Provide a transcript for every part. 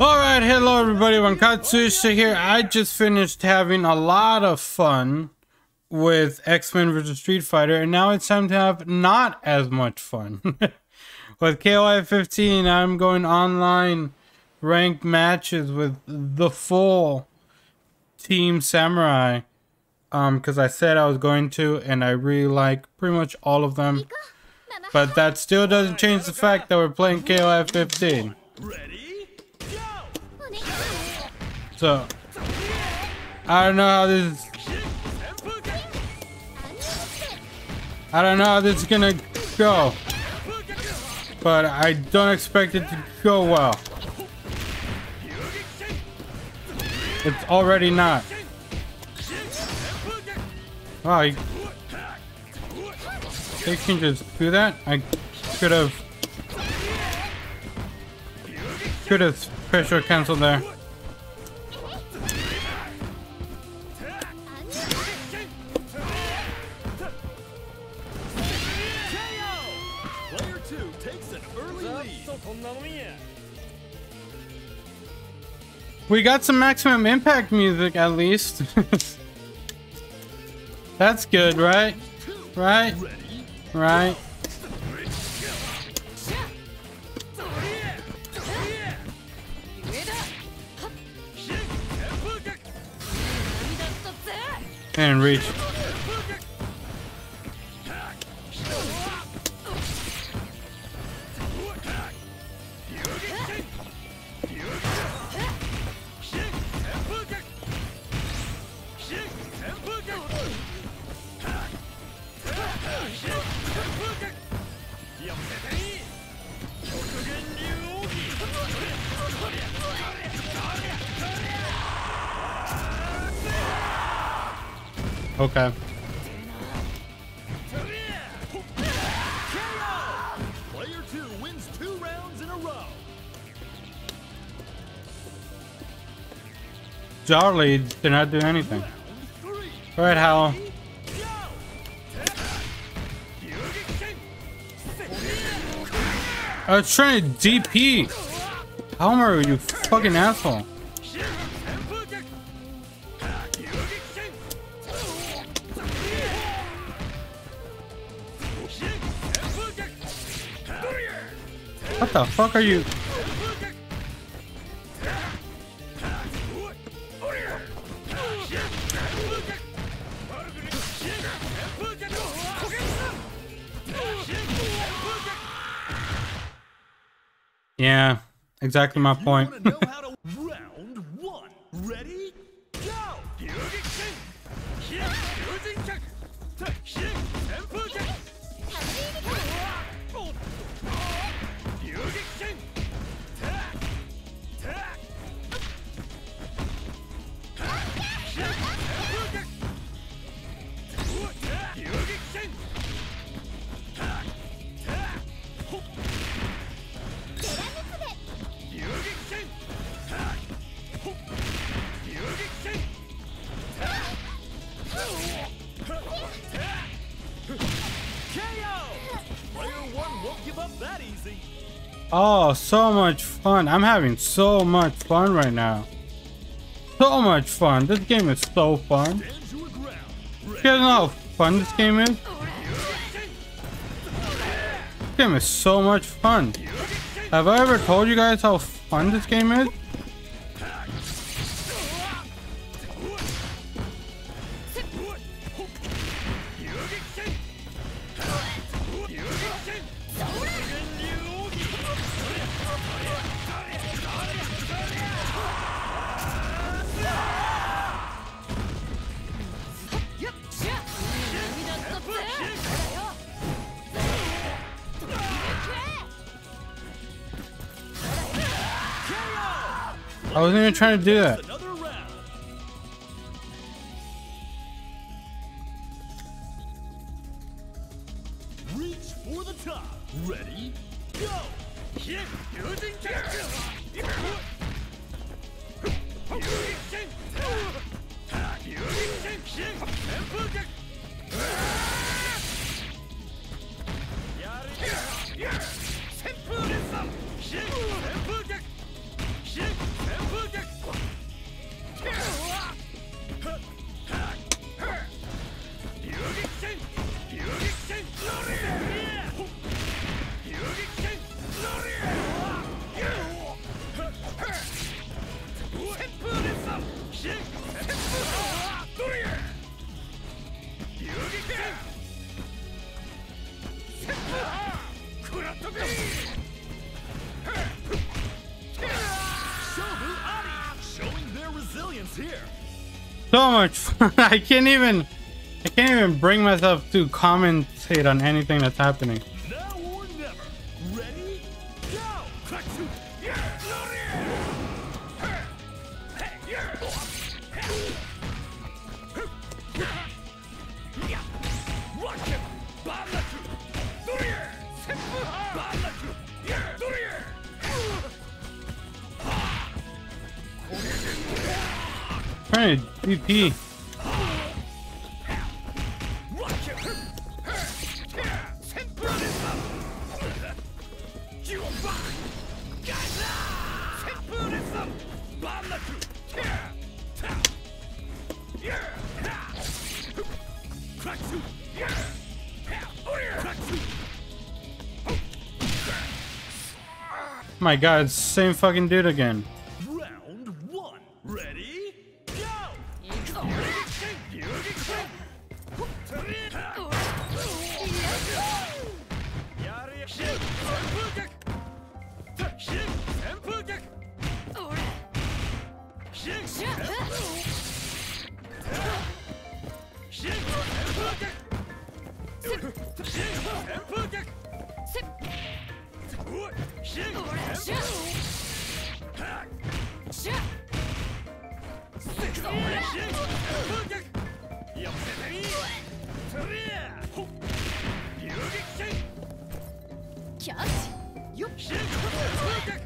Alright, hello everybody, Bonkotzu Ishtar here. I just finished having a lot of fun with X-Men vs. Street Fighter, and now it's time to have not as much fun. with KOF 15, I'm going online ranked matches with the full Team Samurai. Um, because I said I was going to, and I really like pretty much all of them. But that still doesn't change the fact that we're playing KOF 15. Ready? So, I don't know how this. is. I don't know how this is gonna go, but I don't expect it to go well. It's already not. Wow, you, they can just do that? I could have could have there. Takes an early lead. We got some maximum impact music at least. That's good, right? Right? Right? And reach. Darli did not do anything. Alright, Hal. I was trying to DP. Homer, you fucking asshole. What the fuck are you? Yeah, exactly my point. Oh, so much fun. I'm having so much fun right now. So much fun. This game is so fun. You guys know how fun this game is? This game is so much fun. Have I ever told you guys how fun this game is? Trying to do that. So much fun. I can't even I can't even bring myself to commentate on anything that's happening. Katsu! My god, same fucking dude again.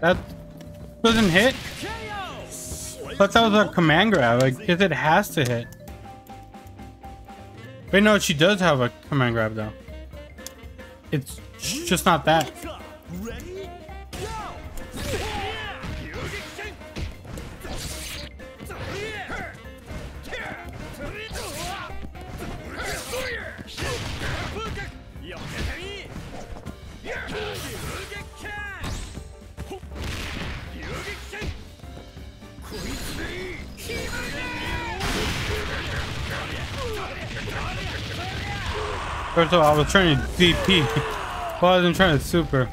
That doesn't hit? But that was a command grab. I it has to hit. Wait, no, she does have a command grab though. It's just not that. First of all, I was trying to DP. Well, I wasn't trying to super.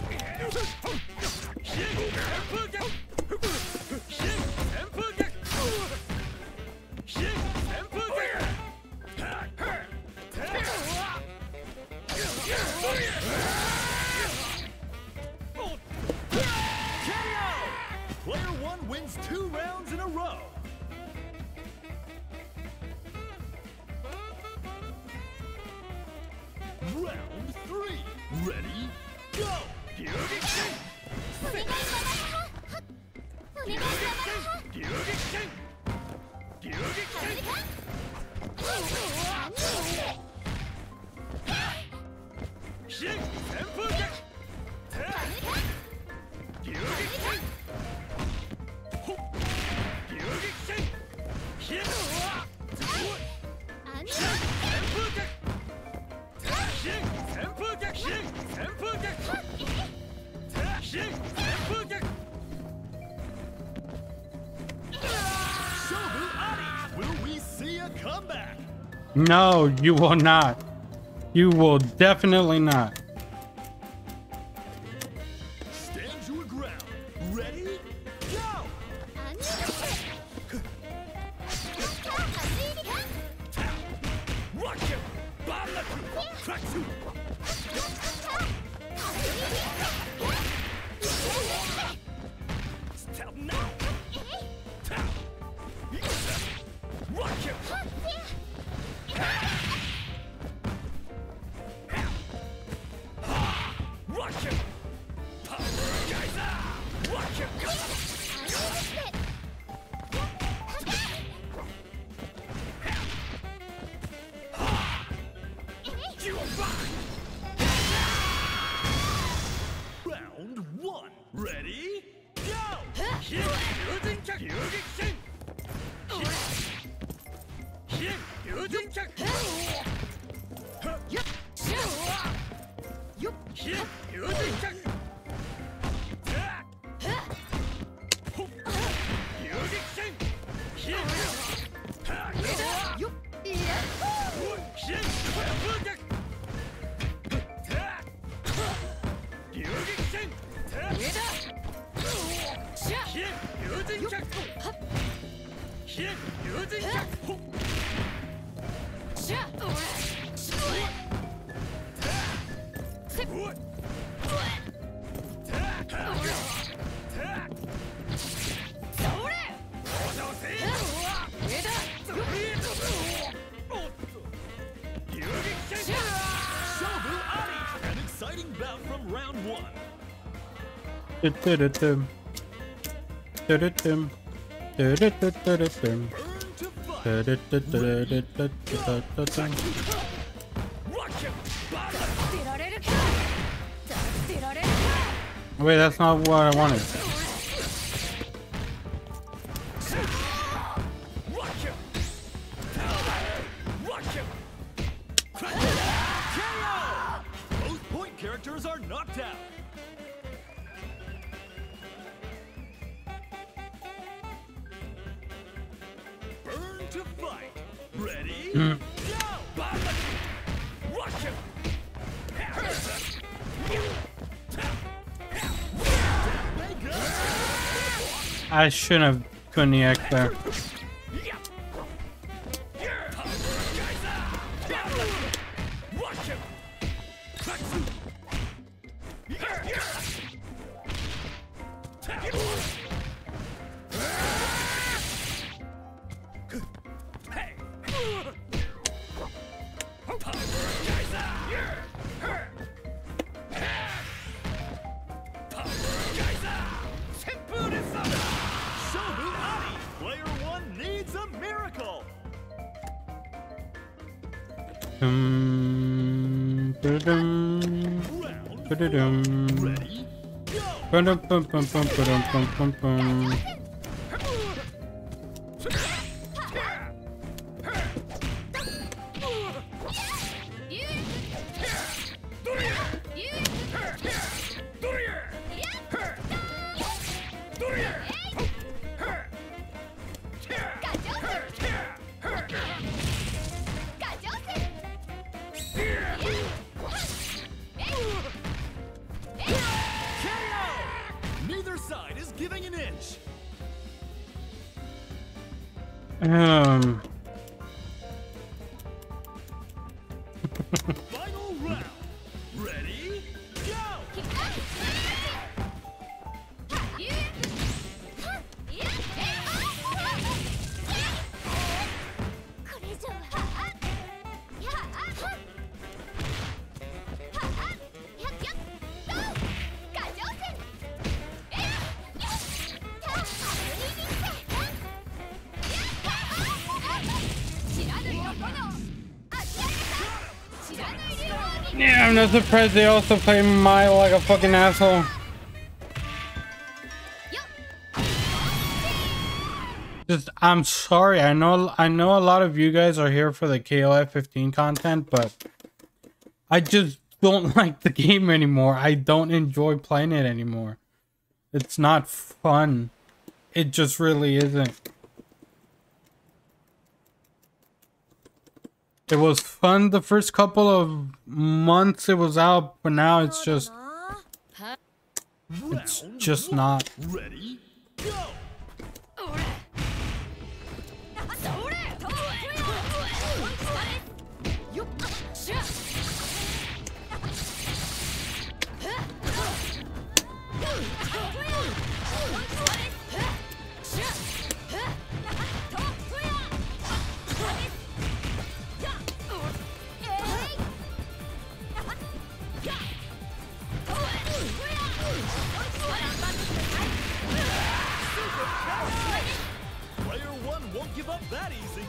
No, you will not. You will definitely not. Yep. Yep. Yep. Wait, that's not what I wanted. I shouldn't have connect there. Dum. Ba-dum, bum, bum, bum, ba-dum, bum, bum, bum. I'm surprised they also play my like a fucking asshole. Just, I'm sorry. I know, I know a lot of you guys are here for the KOF 15 content, but I just don't like the game anymore. I don't enjoy playing it anymore. It's not fun. It just really isn't. It was fun the first couple of months it was out, but now it's just, it's just not. Ready, go. Player one won't give up that easy.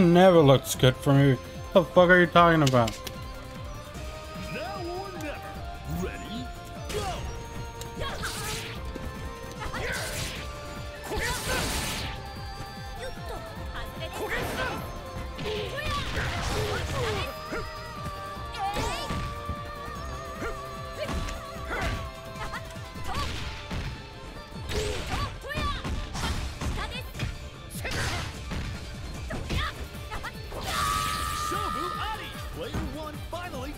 Never looks good for me. What the fuck are you talking about?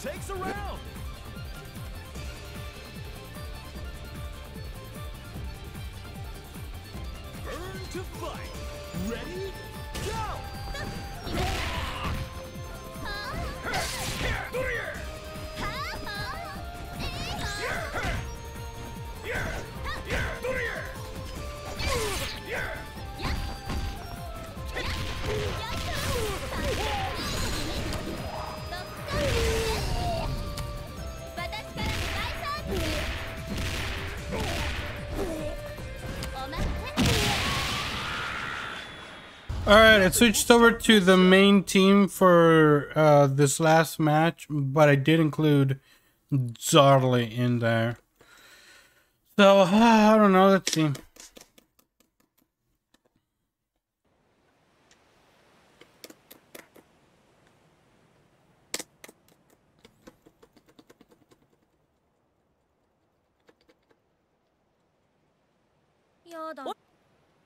Takes a round! Burn to fight! Ready? Alright, I switched over to the main team for uh, this last match, but I did include Darli in there. So, I don't know, let's see.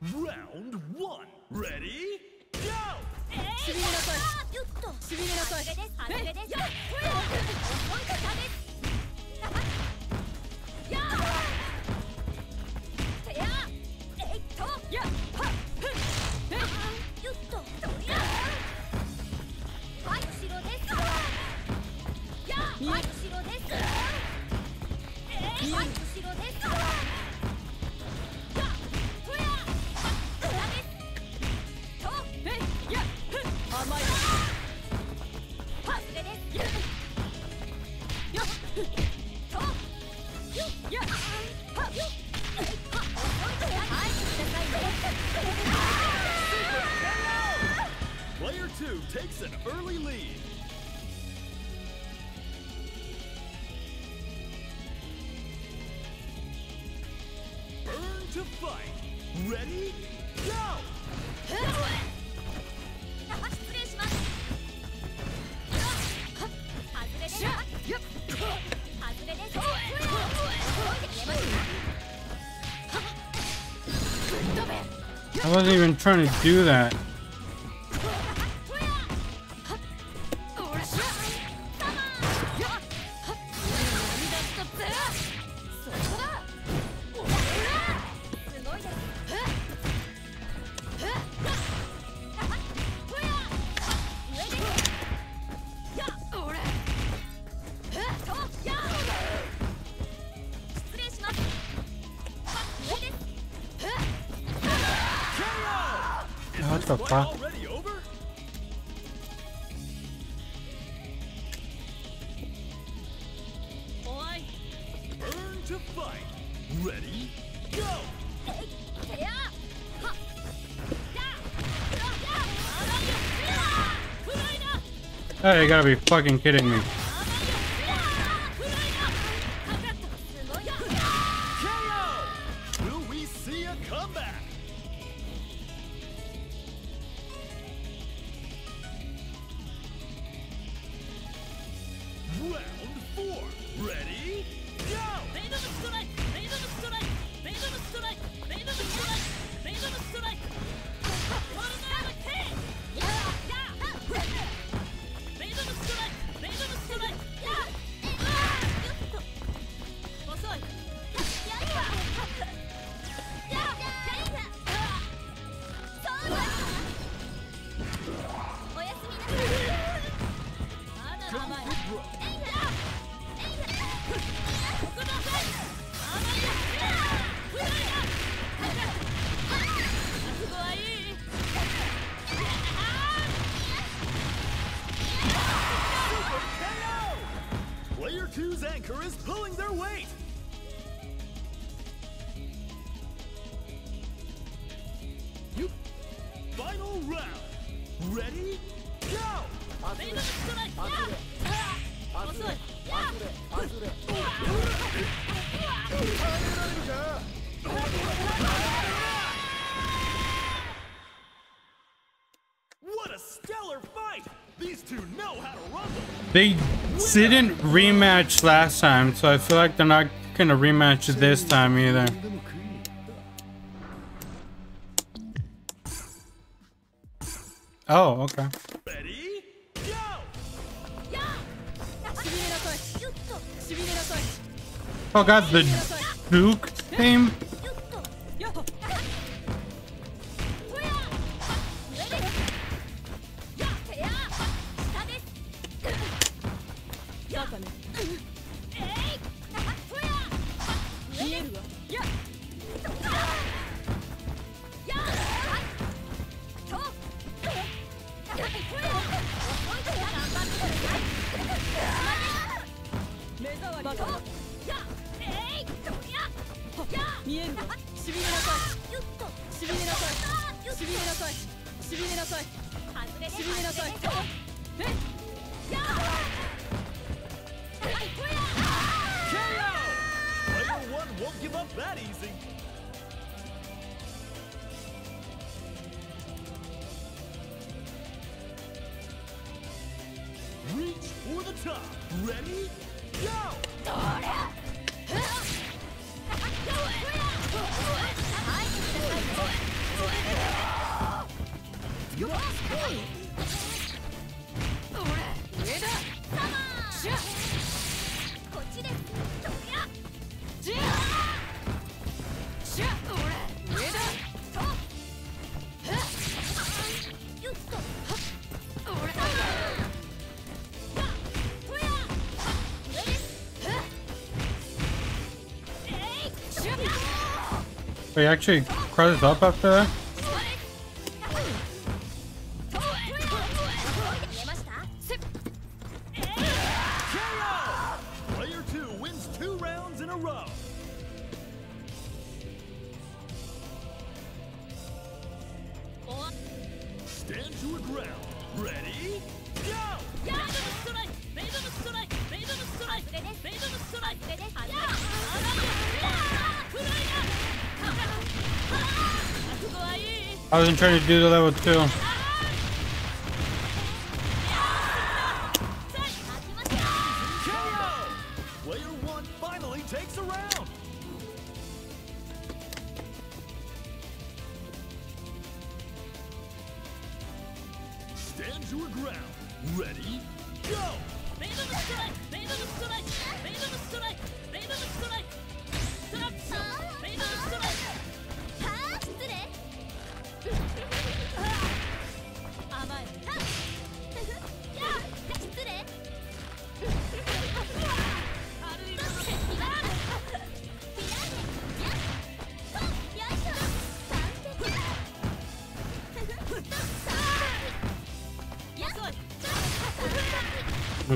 Round one! Ready? Go! しびれなさいしびれなさいさすがですさすがです後ろです I wasn't even trying to do that. to fight! Ready, go! Hey, you gotta be fucking kidding me. They didn't rematch last time, so I feel like they're not going to rematch this time either. Oh, okay. Oh god, the Duke team. You! Wait, actually, credits up after that? Stand to a ground. Ready? Go! Yeah! I wasn't trying to do the level two.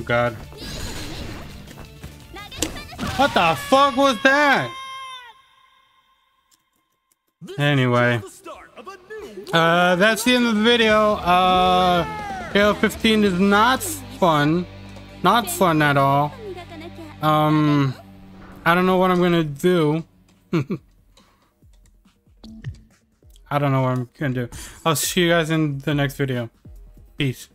god. What the fuck was that? Anyway. Uh, that's the end of the video. Uh, Halo 15 is not fun. Not fun at all. Um, I don't know what I'm gonna do. I don't know what I'm gonna do. I'll see you guys in the next video. Peace.